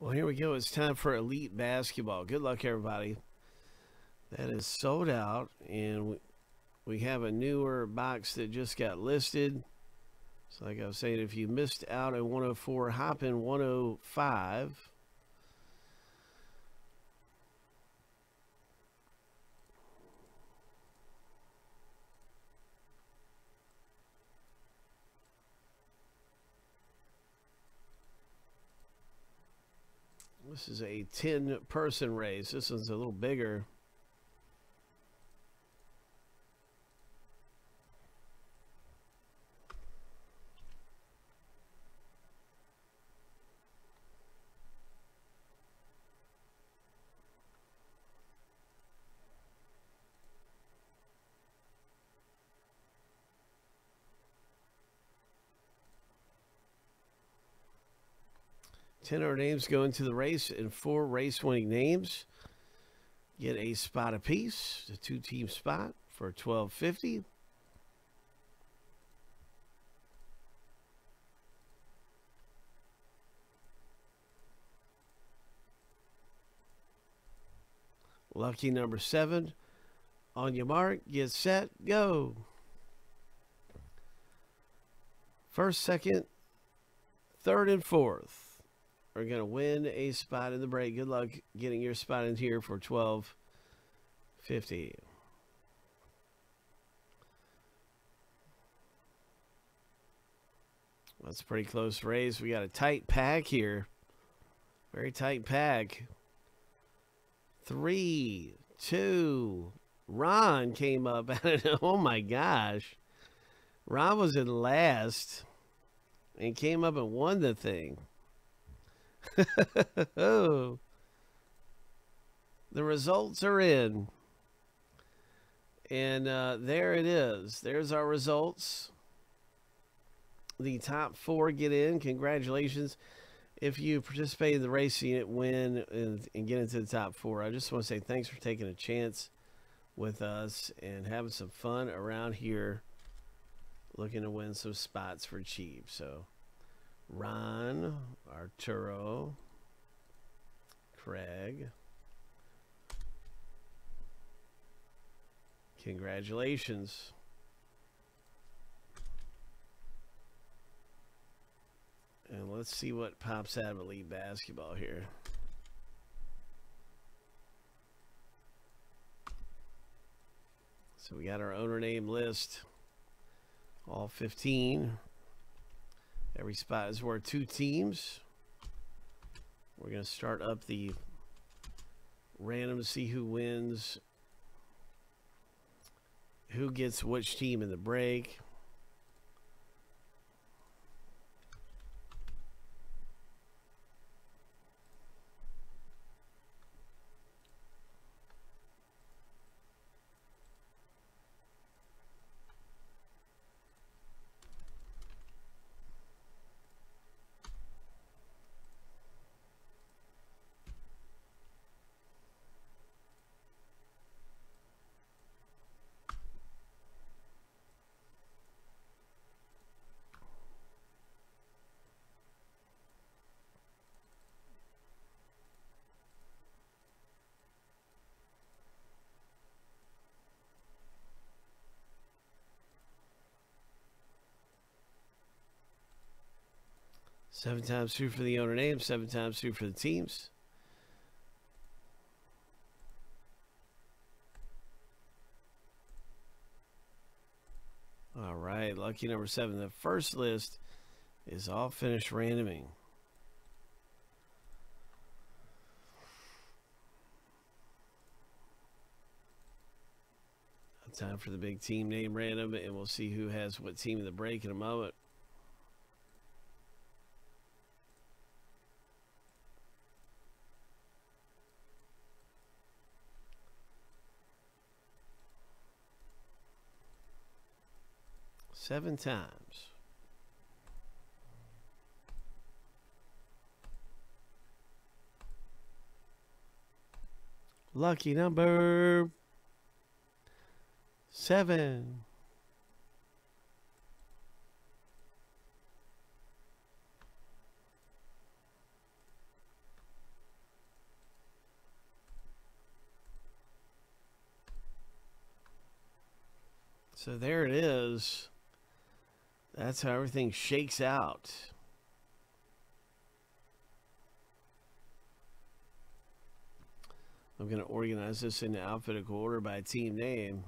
Well, here we go. It's time for Elite Basketball. Good luck, everybody. That is sold out, and we, we have a newer box that just got listed. So, like I was saying, if you missed out on 104, hop in 105. This is a 10 person race. This one's a little bigger. Ten of our names go into the race and four race winning names get a spot apiece, the two team spot for twelve fifty. Lucky number seven. On your mark, get set, go. First, second, third, and fourth are going to win a spot in the break. Good luck getting your spot in here for 1250. That's a pretty close race. We got a tight pack here. Very tight pack. Three, two. Ron came up. oh my gosh. Ron was in last and came up and won the thing. oh. The results are in. And uh, there it is. There's our results. The top four get in. Congratulations. If you participate in the race, you win and, and get into the top four. I just want to say thanks for taking a chance with us and having some fun around here looking to win some spots for cheap. So. Ron, Arturo, Craig. Congratulations. And let's see what pops out of elite basketball here. So we got our owner name list, all 15. Every spot is worth two teams. We're going to start up the random to see who wins, who gets which team in the break. Seven times two for the owner name, seven times two for the teams. All right, lucky number seven. The first list is all finished randoming. Time for the big team name random, and we'll see who has what team in the break in a moment. seven times. Lucky number seven. So there it is. That's how everything shakes out. I'm going to organize this in alphabetical order by team name.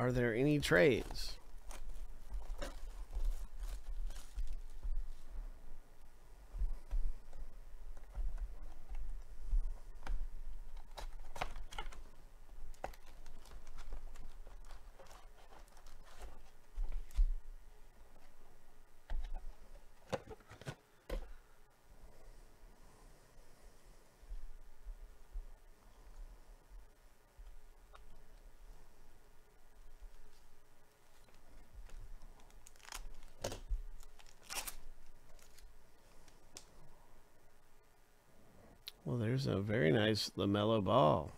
Are there any trades? Well, there's a very nice LaMelo Ball.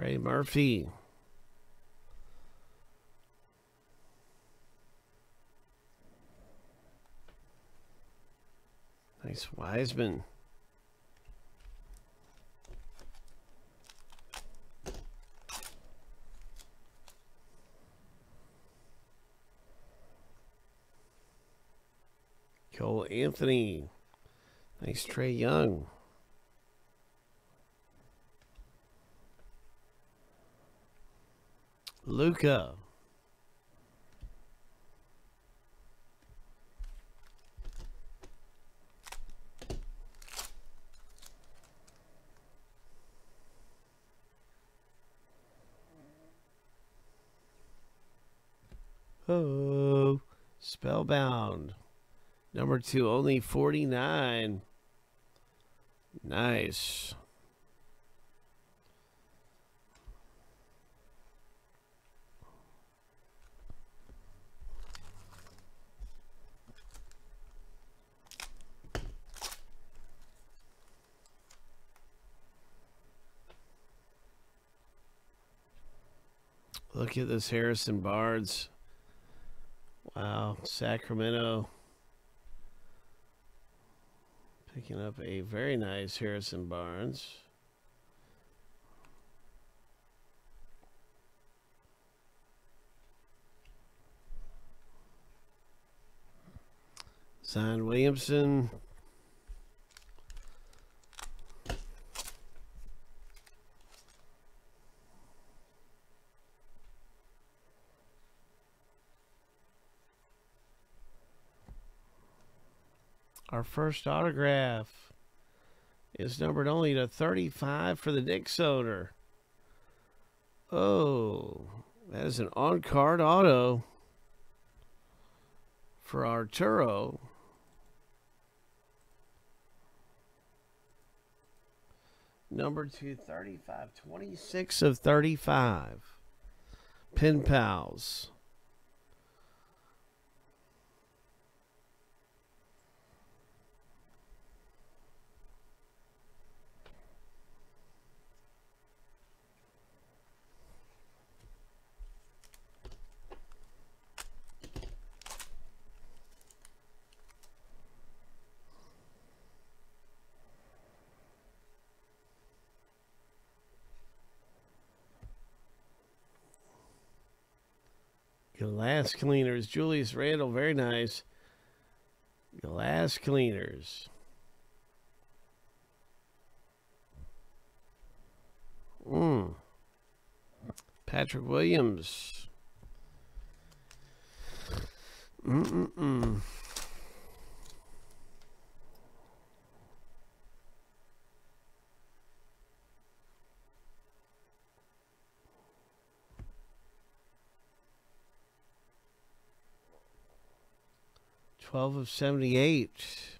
Trey Murphy. Nice Wiseman. Cole Anthony. Nice Trae Young. Luka. Oh, spellbound. Number two, only 49. Nice. Look at this Harrison Barnes. Wow, Sacramento picking up a very nice Harrison Barnes. Zion Williamson. Our first autograph is numbered only to 35 for the Knicks owner. Oh, that is an on card auto for Arturo. Number 235, 26 of 35. Pen Pals. Glass cleaners. Julius Randle, very nice. Glass cleaners. Mm. Patrick Williams. Mm-mm-mm. Twelve of seventy-eight.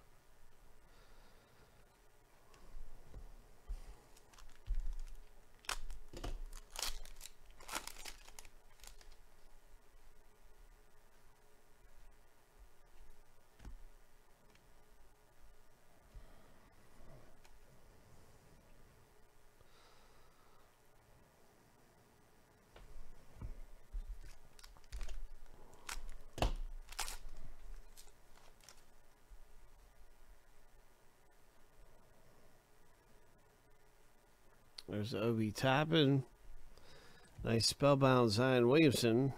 There's Obi Toppin. Nice spellbound Zion Williamson.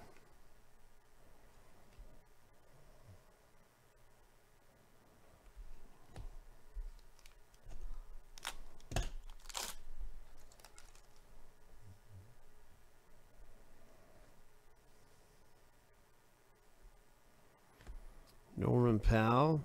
Norman Powell.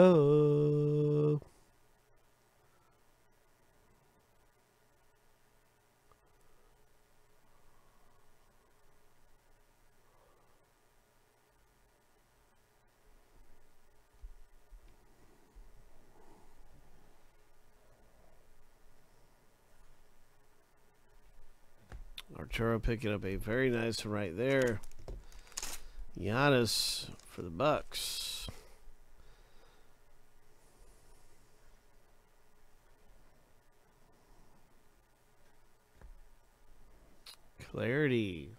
Oh. Arturo picking up a very nice right there. Giannis for the Bucks. Clarity.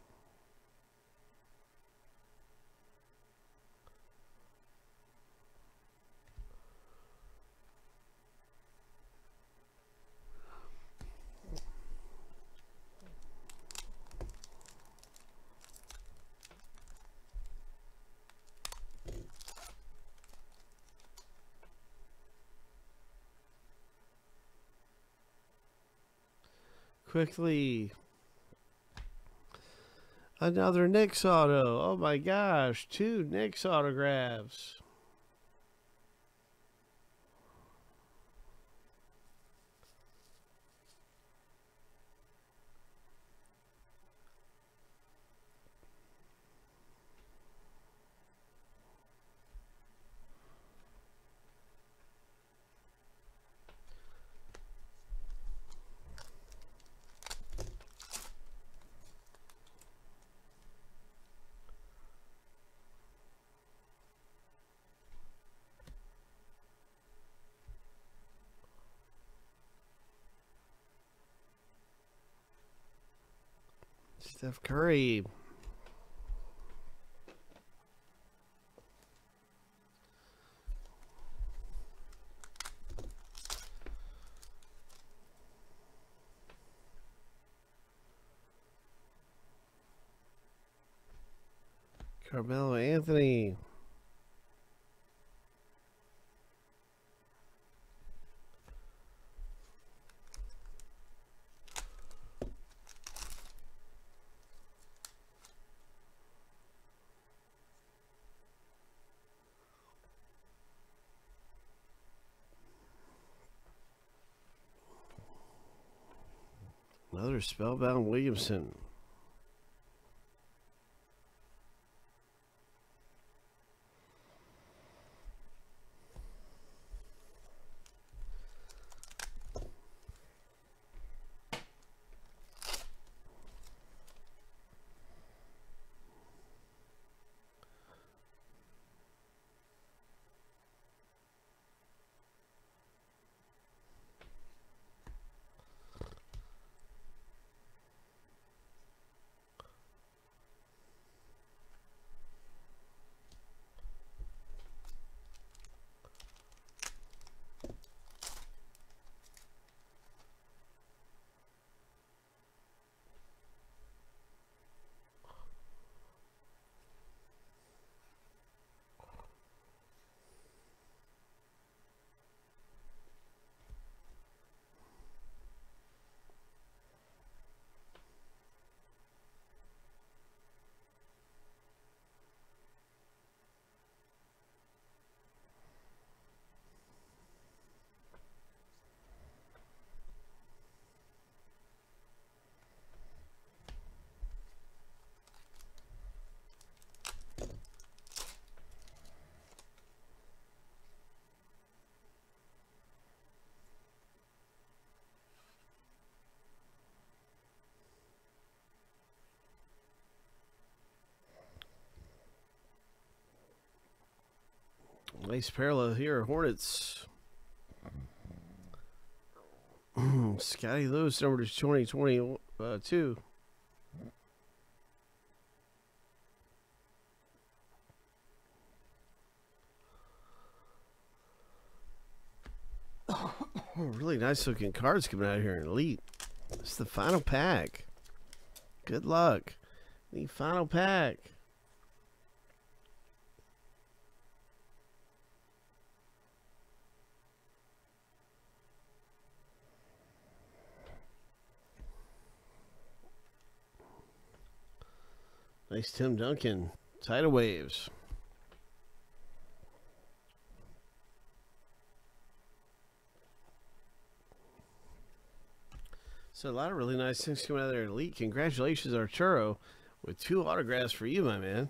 Quickly. Another Knicks auto. Oh my gosh, two Knicks autographs. Steph Curry. Carmelo Anthony. Another spellbound Williamson. Nice parallel here, Hornets. Hmm, Scottie Lewis, number 2022. Uh, oh, really nice looking cards coming out here in Elite. It's the final pack. Good luck. The final pack. Nice Tim Duncan. Tidal waves. So a lot of really nice things coming out of there. Elite. Congratulations, Arturo, with two autographs for you, my man.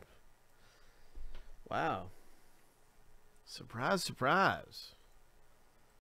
Wow. Surprise, surprise.